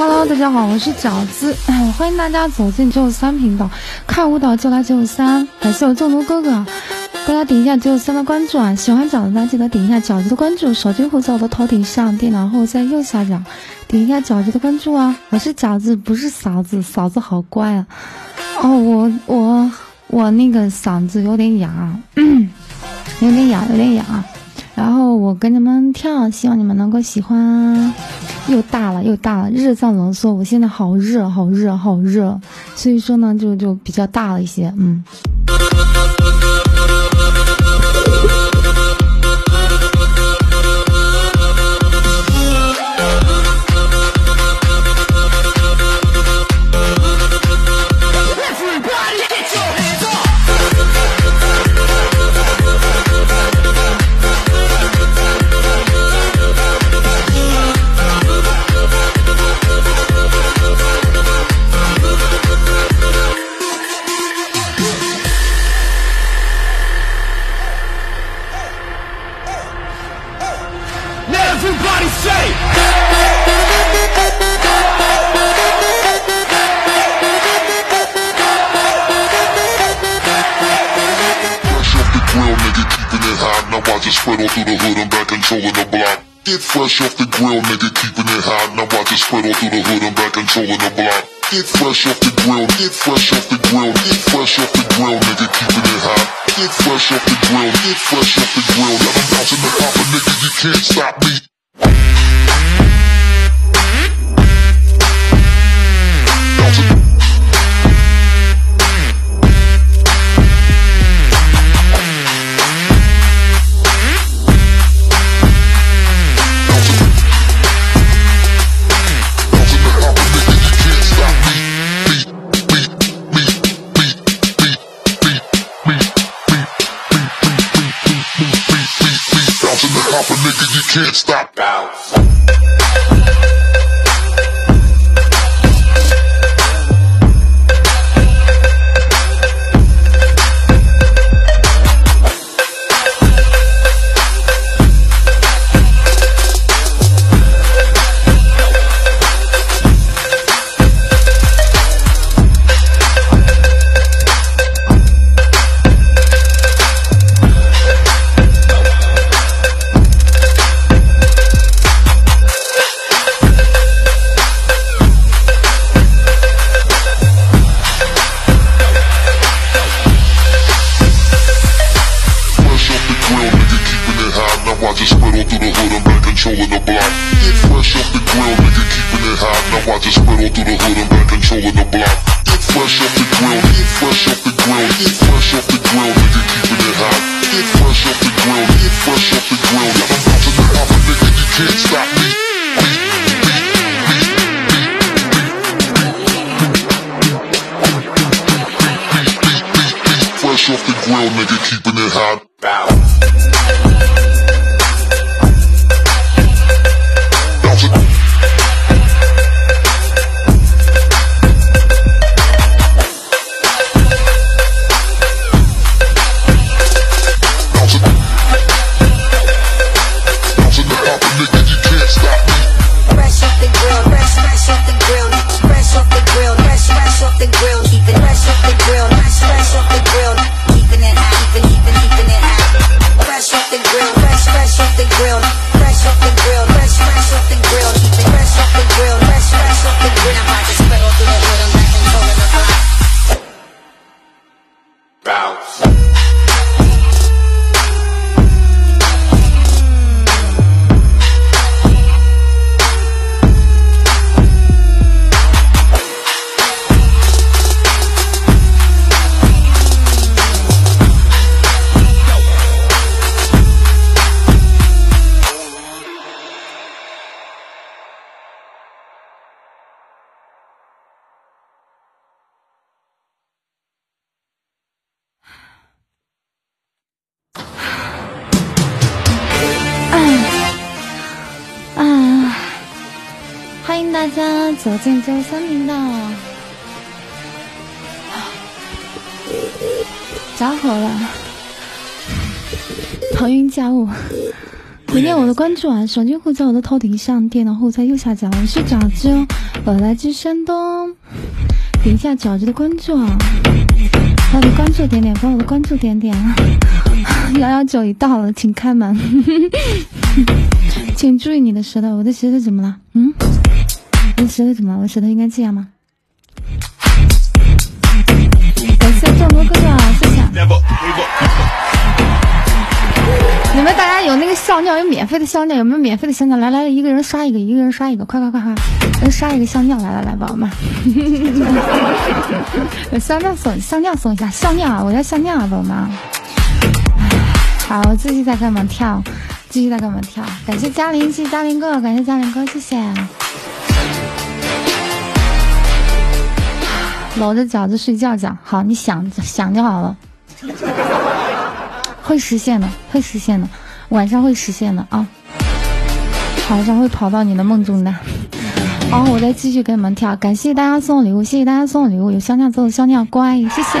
Hello，大家好，我是饺子，欢迎大家走进九五三频道，看舞蹈就来九五三，感谢我中毒哥哥，大家点一下九五三的关注啊！喜欢饺子的记得点一下饺子的关注，手机护在我的头顶上，电脑后在右下角，点一下饺子的关注啊！我是饺子，不是嫂子，嫂子好乖啊！哦，我我我那个嗓子有点哑，有点哑，有点哑。然后我跟你们跳，希望你们能够喜欢。又大了又大了，日照浓缩，我现在好热好热好热，所以说呢，就就比较大了一些，嗯。Fresh off the grill, nigga, keeping it hot. Now I just spread all through the hood, I'm back controlling the block. Get fresh off the grill, get fresh off the grill, get fresh off the grill, nigga, keeping it hot. Get fresh off the grill, get fresh off the grill. Now I'm bouncing the pop, nigga, you can't stop me. Hop a nigga, you can't stop. Bounce. fresh 大家走进周三频道，着火了，腾云驾雾，点点我的关注啊！手机护在我的头顶上，电脑护在右下角。我是饺子，我来自山东。点一下饺子的关注啊！我的关注点点，帮我的关注点点。幺幺九已到了，请开门。请注意你的舌头，我的舌头怎么了？嗯？我舌头怎么？我舌头应该这样吗？感谢众多哥哥，谢谢。你们大家有那个笑尿，有免费的笑尿，有没有免费的笑尿？来来，一个人刷一个，一个人刷一个，快快快快，人刷一个笑尿，来来来，宝宝们，笑尿送笑尿送一下笑尿啊！我要笑尿啊，宝宝们。好，我继续在干嘛跳，继续在干嘛跳。感谢嘉玲，谢谢嘉玲哥，感谢嘉玲哥，谢谢。搂着饺子睡觉觉，好，你想想就好了。会实现的，会实现的，晚上会实现的啊！晚上会跑到你的梦中的。好，我再继续给你们跳，感谢大家送礼物，谢谢大家送礼物，有香酿走，香酿乖，谢谢。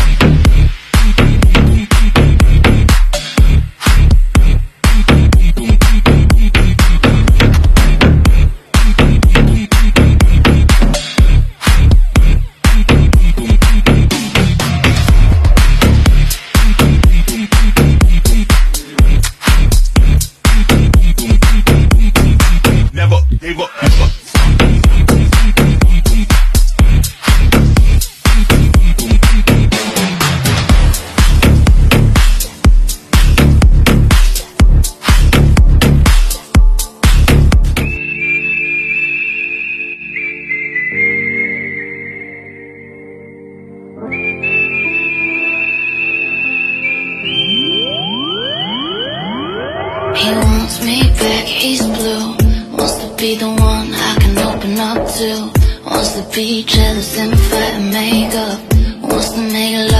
He wants me back, he's blue. Wants to be the one I can open up to. Wants to be jealous and fight and make up. Wants to make love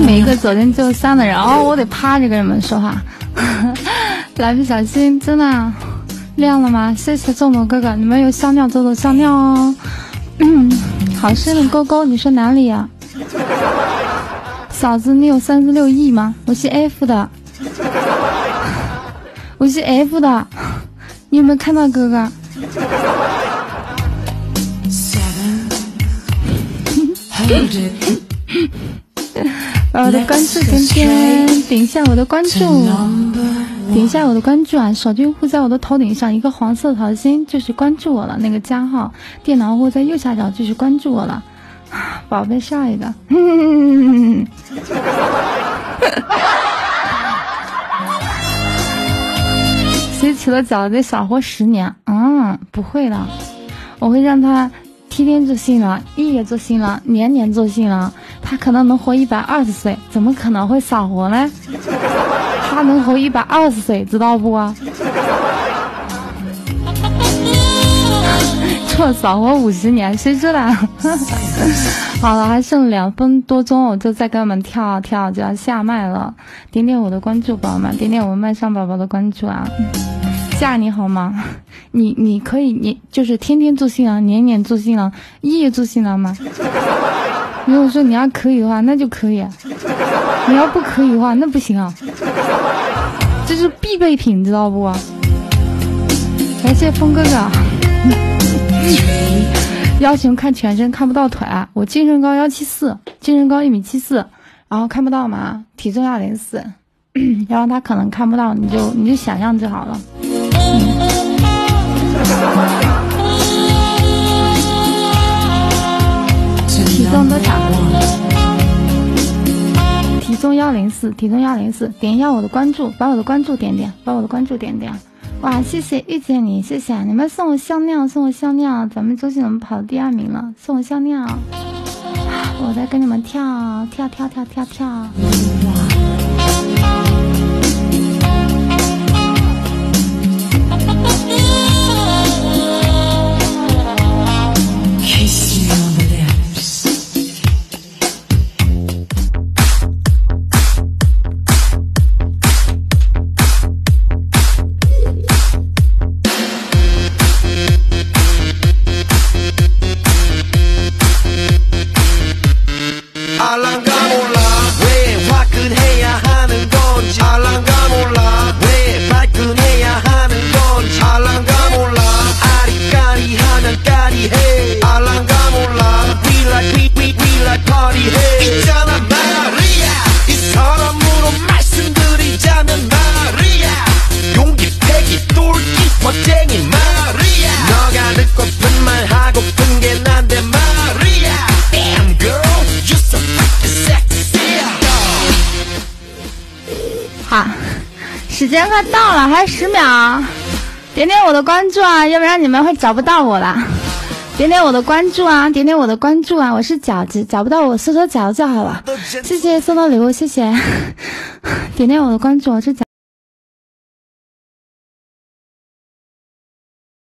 每一个走进就三的人哦，我得趴着跟你们说话。蜡笔小新真的亮了吗？谢谢纵总哥哥，你们有香料走走香料哦。嗯，好深的勾勾，你是哪里呀？嫂子，你有三十六亿吗？我是 F 的，我是 F 的，你有没有看到哥哥？把我的关注点点，点一下我的关注，点一下我的关注啊！手机用户在我的头顶上一个黄色桃心，就是关注我了。那个加号，电脑户在右下角就是关注我了。宝贝，下一个。谁吃了饺子得少活十年？嗯，不会的，我会让他。天天做新郎，夜夜做新郎，年年做新郎，他可能能活一百二十岁，怎么可能会少活呢？他能活一百二十岁，知道不？错，少活五十年，谁知道？好了，还剩两分多钟，我就再给你们跳跳，就要下麦了。点点我的关注，宝宝们，点点我们麦上宝宝的关注啊！嫁你好吗？你你可以你就是天天做新郎，年年做新郎，夜夜做新郎吗？如果说你要可以的话，那就可以；你要不可以的话，那不行啊。这是必备品，知道不？感谢峰哥哥。要求看全身，看不到腿。我净身高幺七四，净身高一米七四，然后看不到嘛，体重二零四，然后他可能看不到，你就你就想象就好了。体重多少？体重幺零四，体重幺零四。点一下我的关注，把我的关注点点，把我的关注点点。哇，谢谢遇见你，谢谢你们送我项链，送我项链。咱们周星怎么跑第二名了？送我项链，我在跟你们跳跳跳跳跳跳。 알랑가 몰라 왜 화끈해야 하는 건지 알랑가 몰라 왜 발끈해야 하는 건지 알랑가 몰라 아리까리 하면 까리해 알랑가 몰라 We like we we we like party 해 있잖아 间快到了，还有十秒，点点我的关注啊，要不然你们会找不到我了。点点我的关注啊，点点我的关注啊，我是饺子，找不到我搜搜饺子就好了。谢谢送的礼物，谢谢。点点我的关注，我是饺。